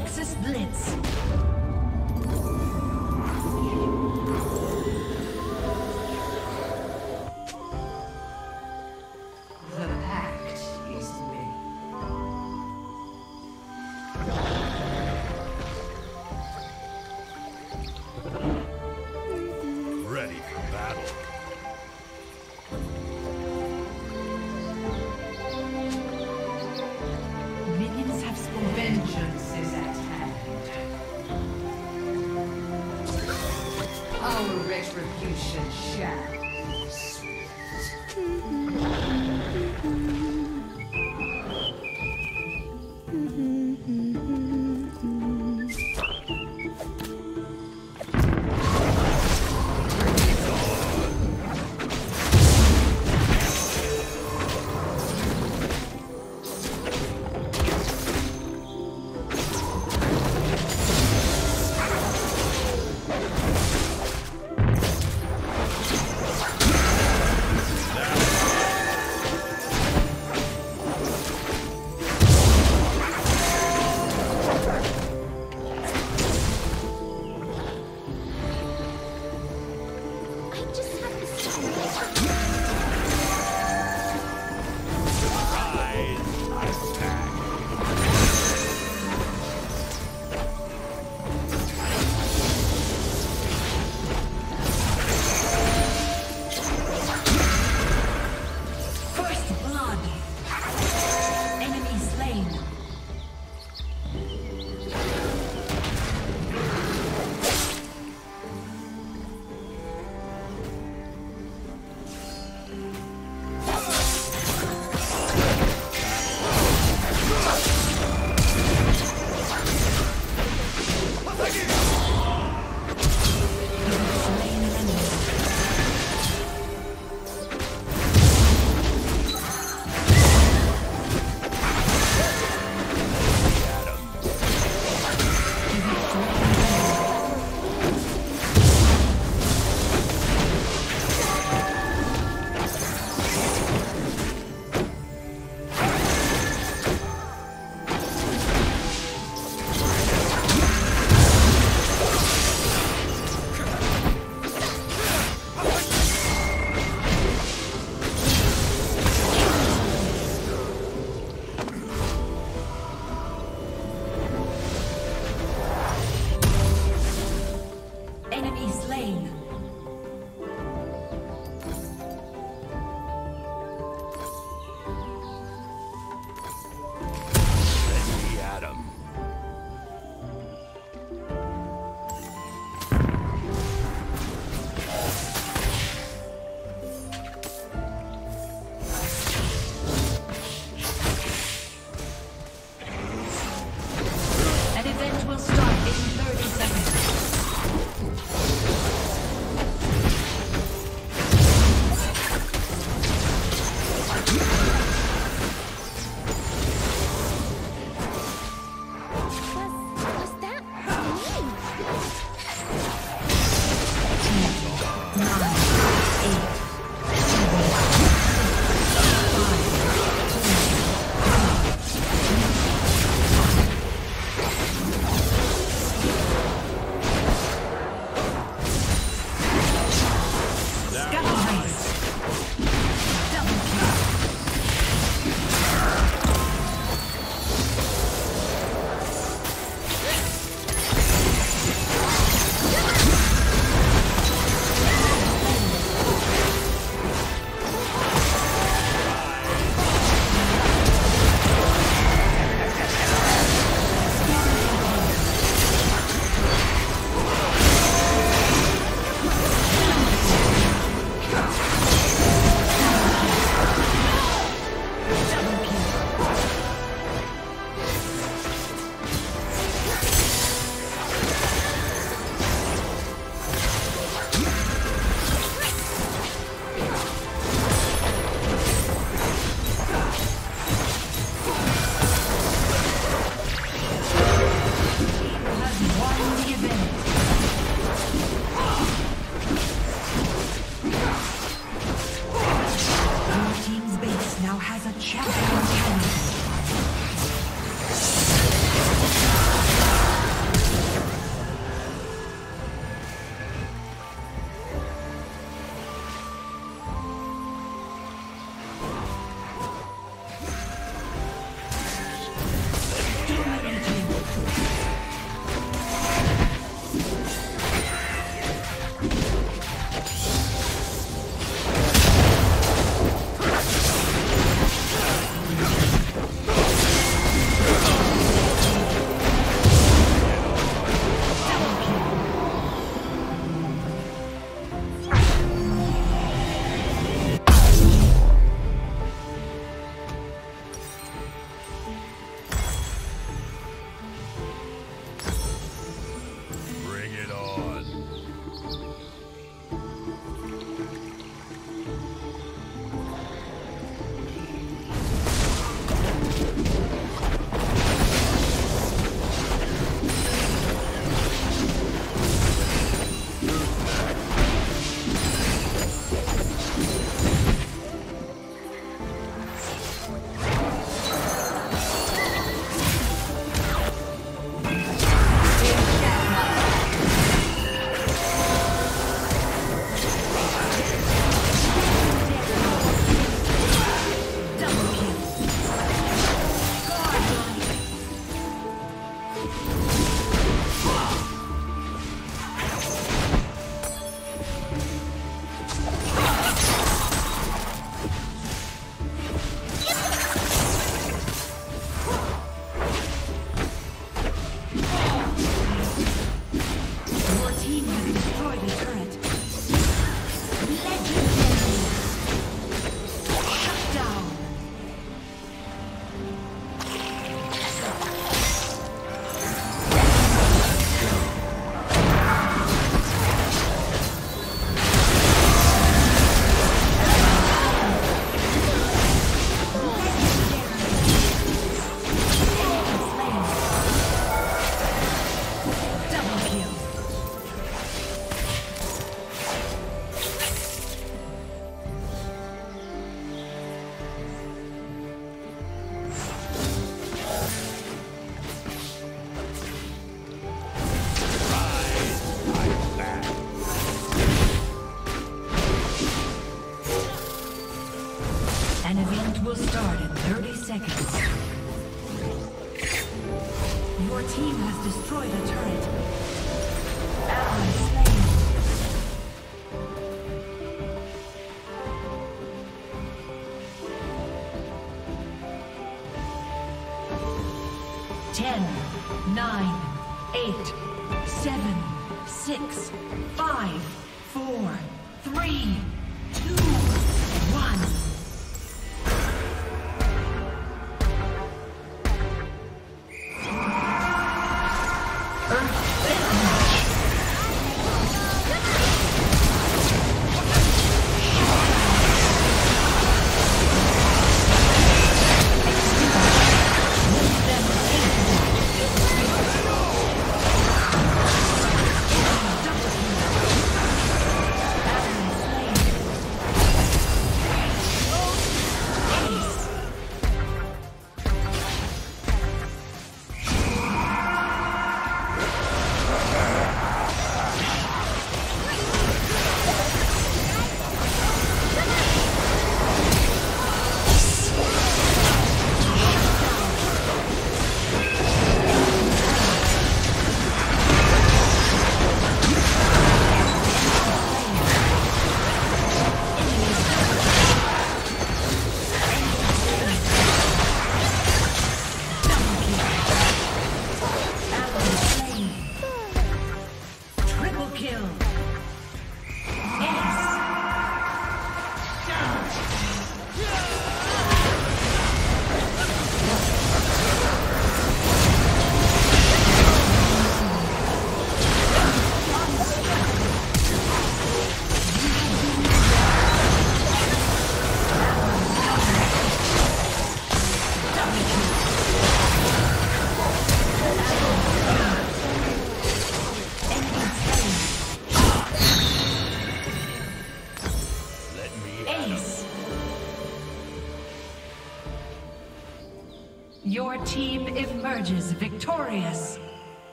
Nexus Blitz.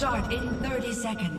Start in 30 seconds.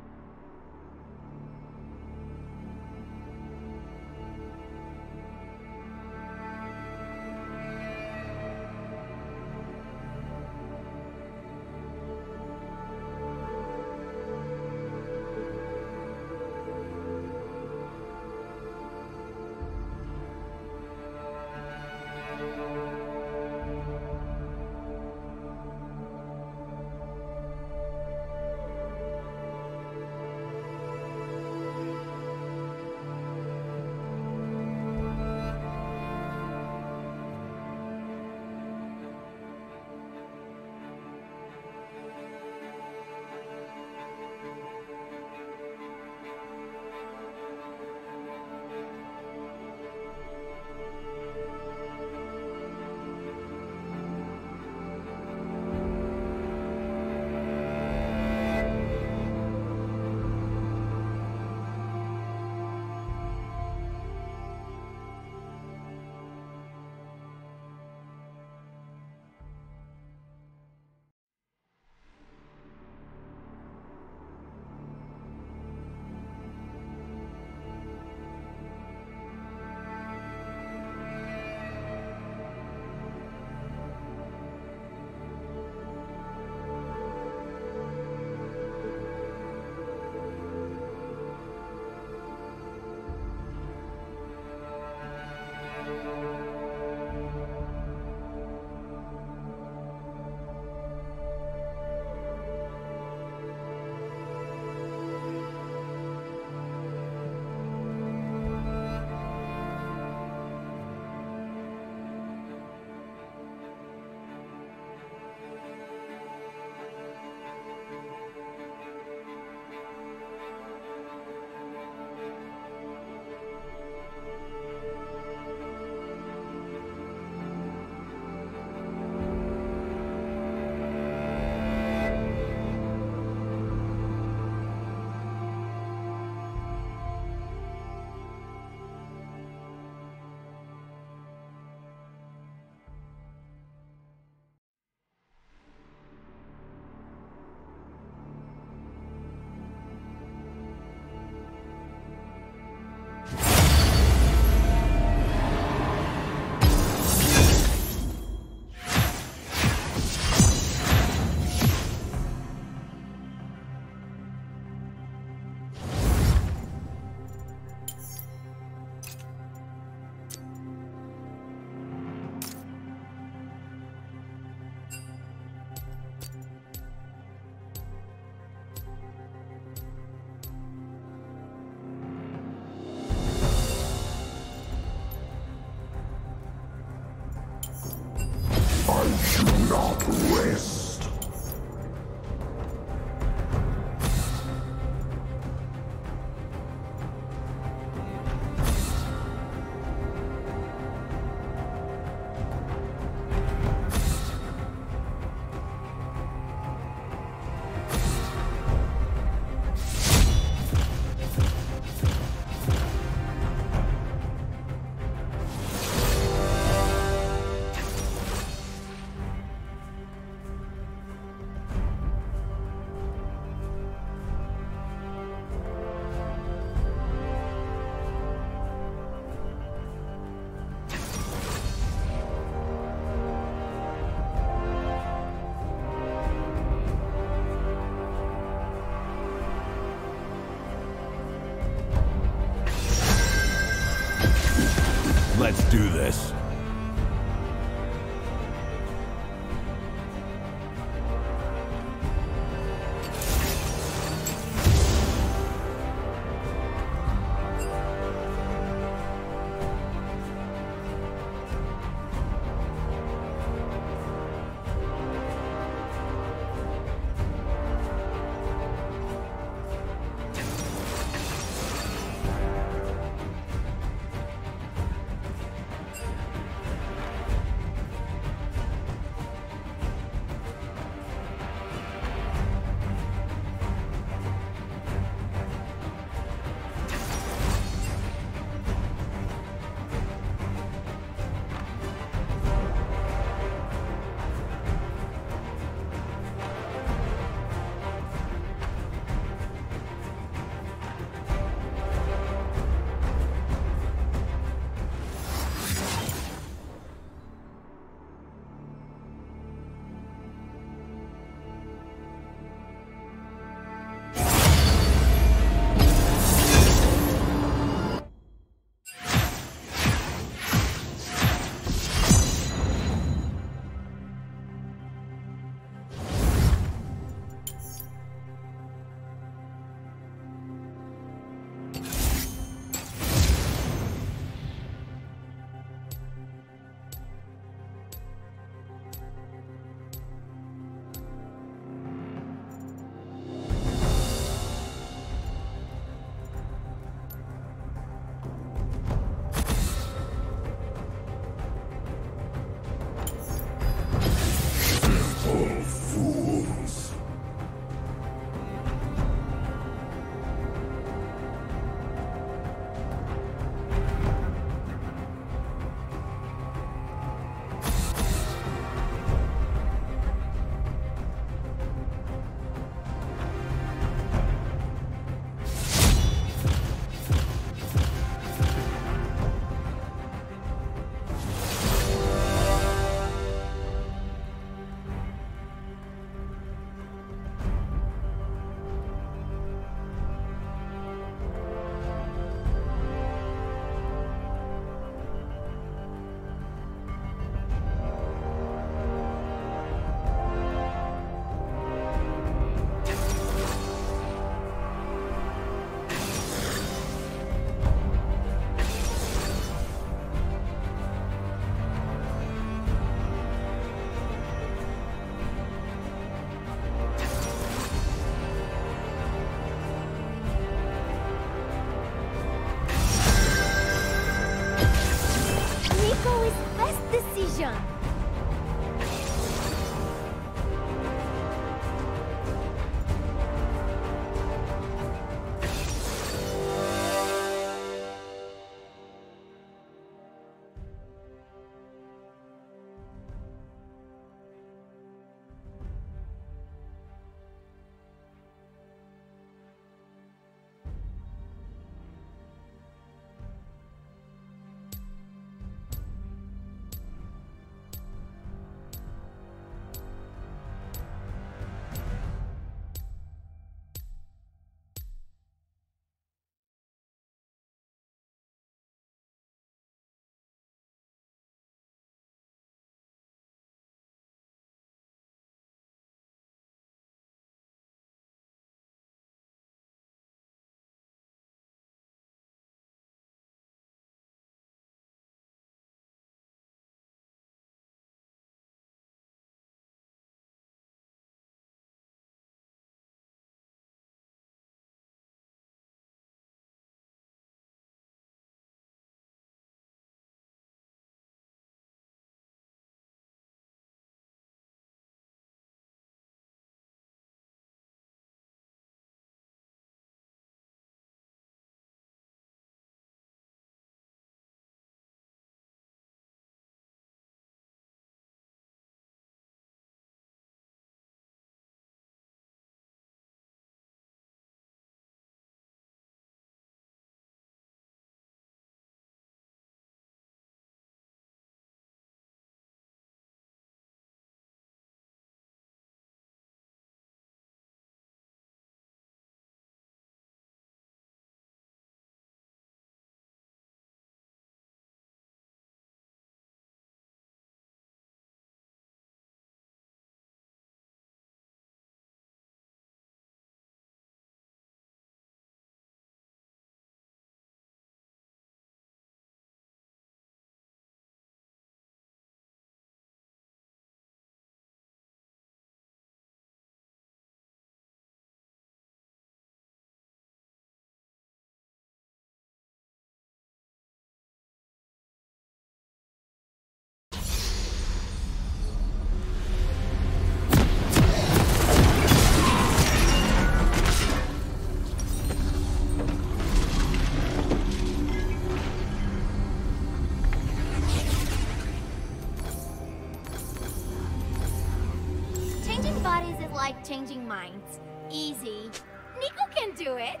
Points. Easy. Neeko can do it.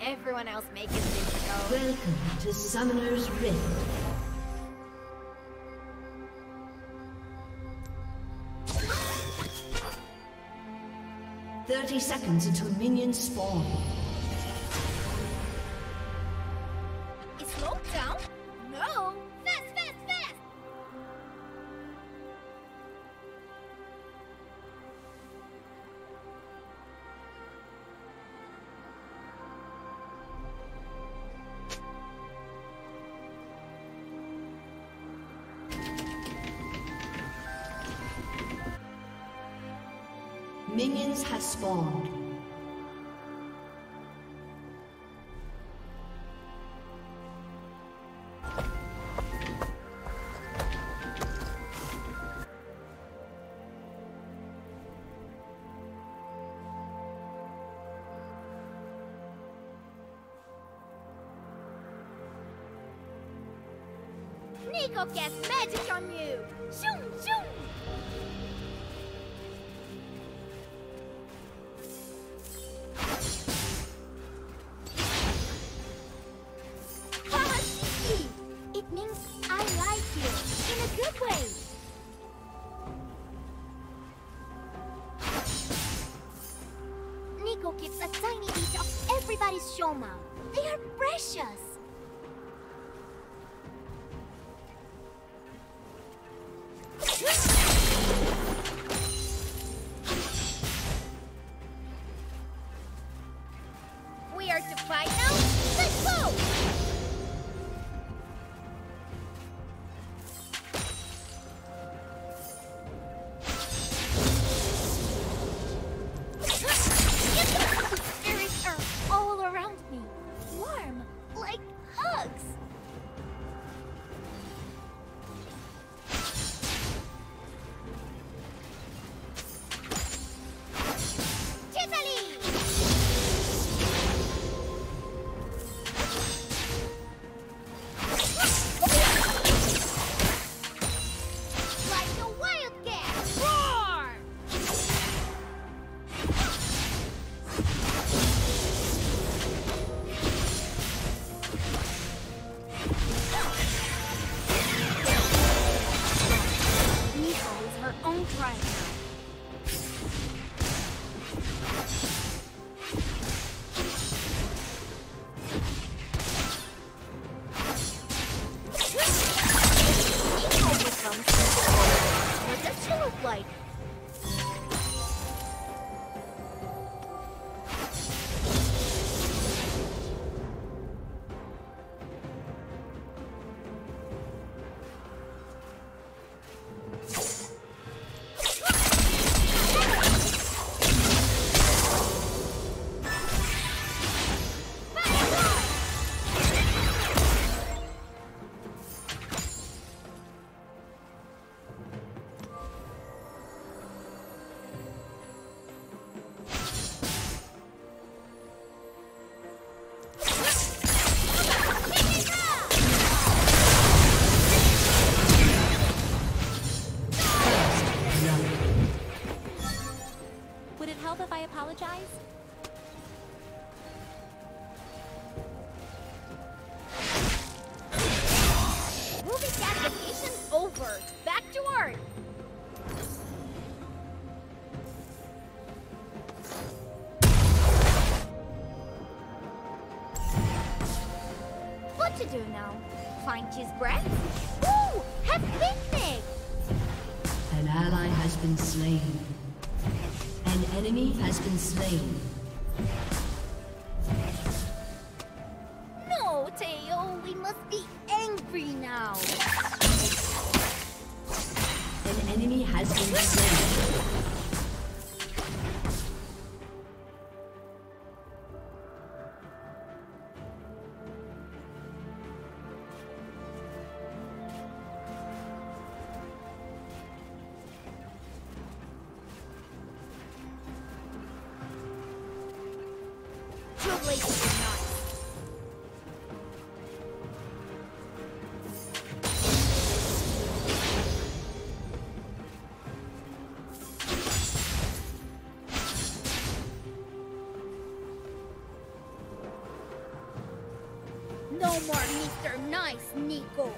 Everyone else make it difficult. Welcome to Summoner's Rift. Thirty seconds until minions spawn. Neeko casts magic on you. Shoom, shoom. It means I like you in a good way. Neeko keeps a tiny bit of everybody's shoma. They are precious. Have picnic! An ally has been slain. An enemy has been slain. Nice, Neeko.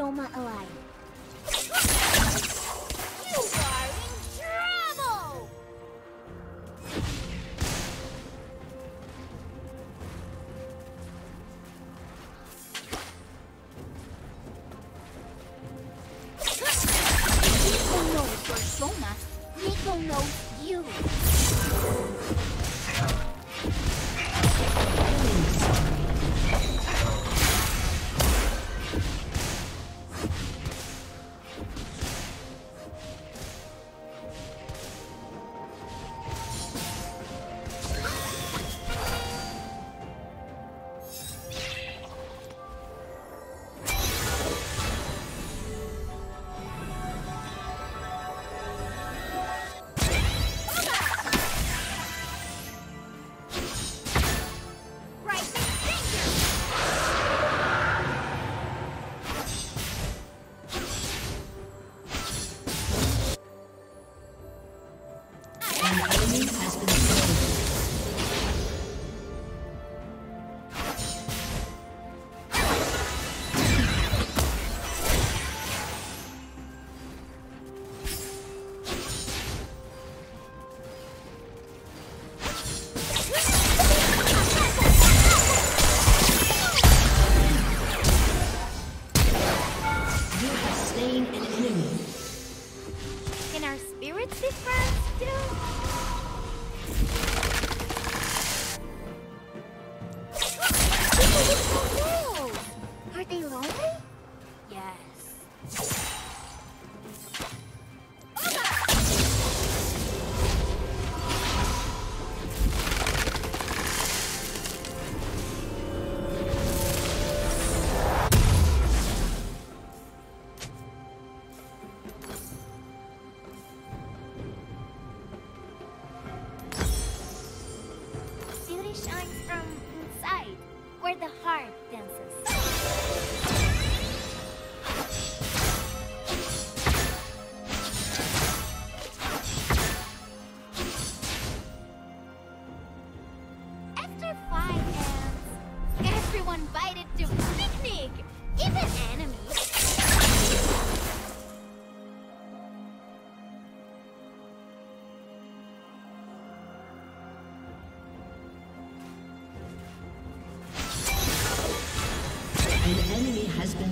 Your Soma alive.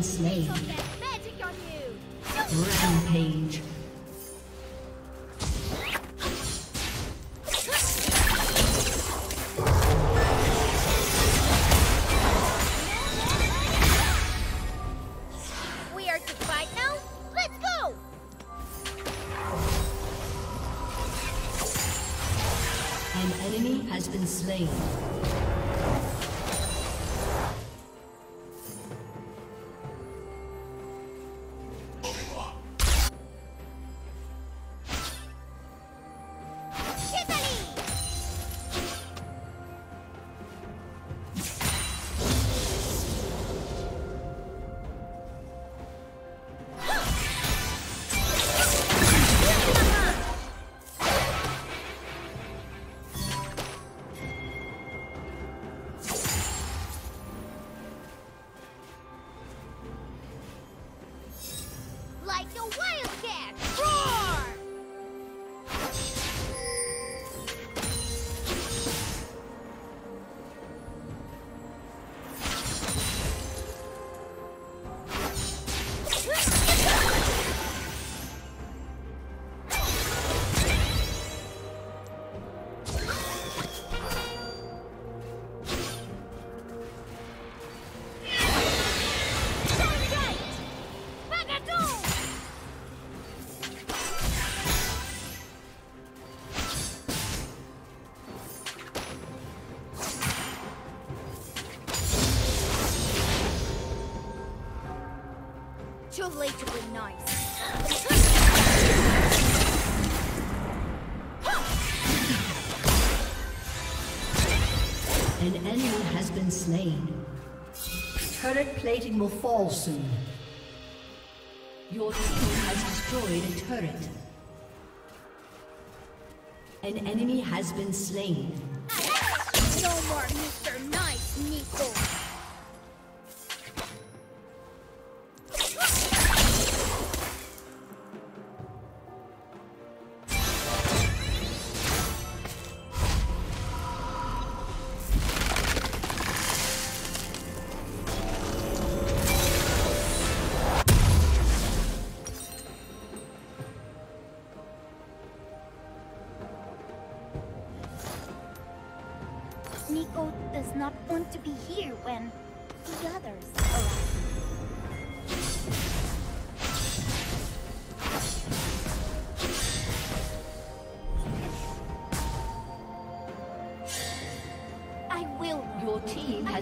slain. Rampage. Nice. An enemy has been slain. Turret plating will fall soon. Your team has destroyed a turret. An enemy has been slain. No more Mr. Nice, Neeko.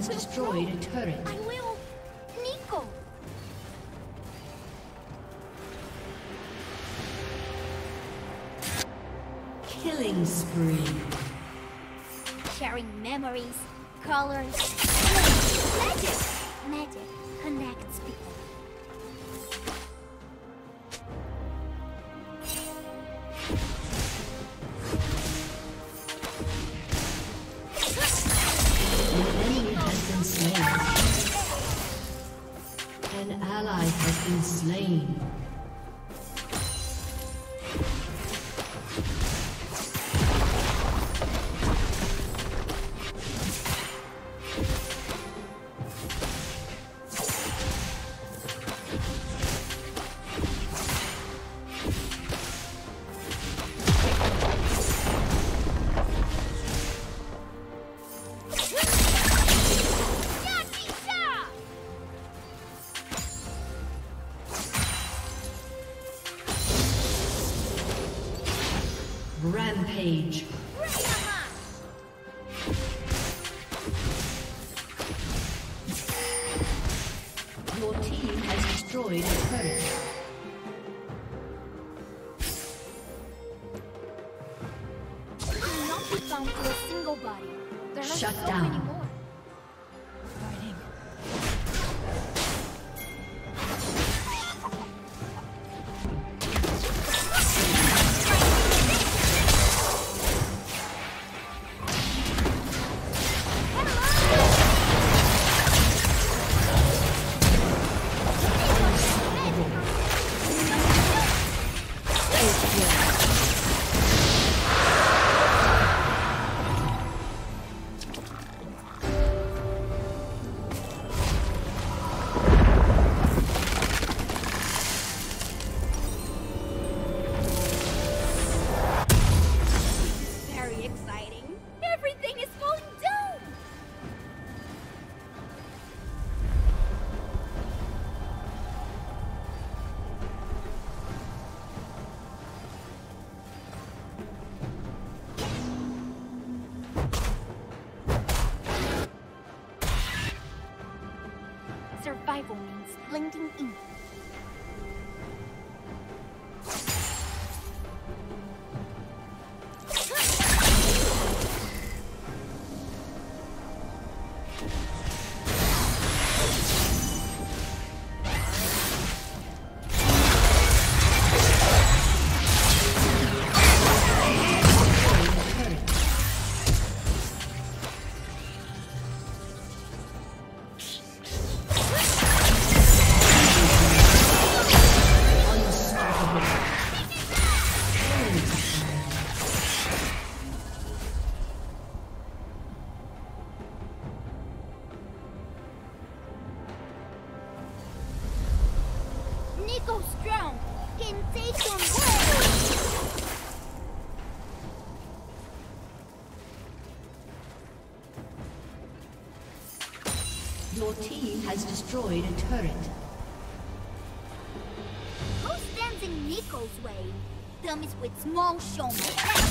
destroyed a turret. Rampage. has destroyed a turret. Who stands in Neeko's way? Dummies with small shoulders.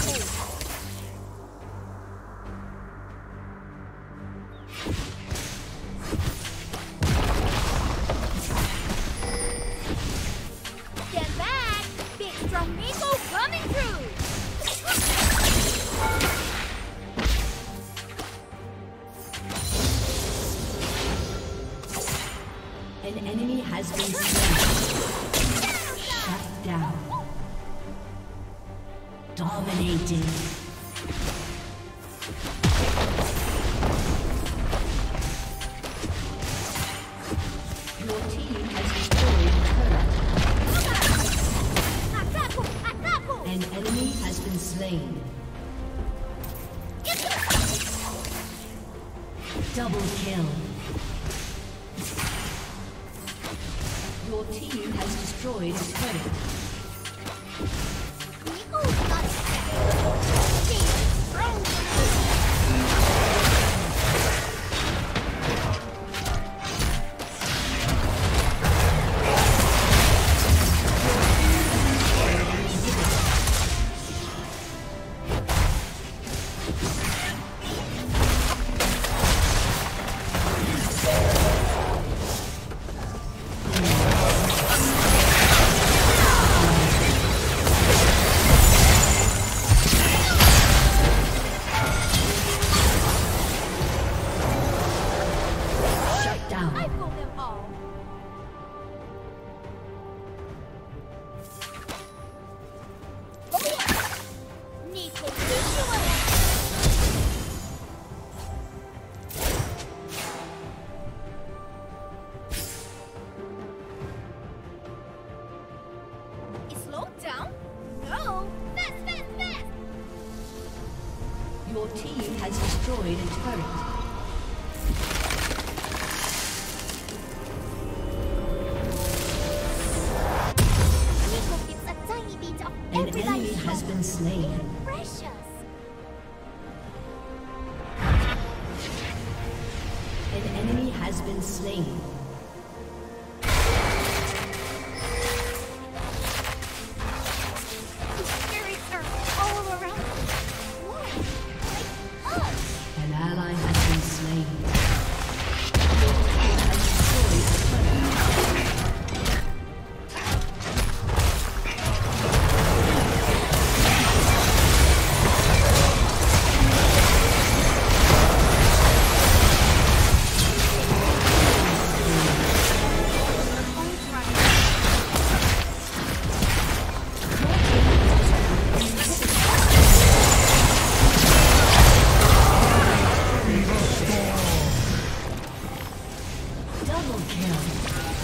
Double kill.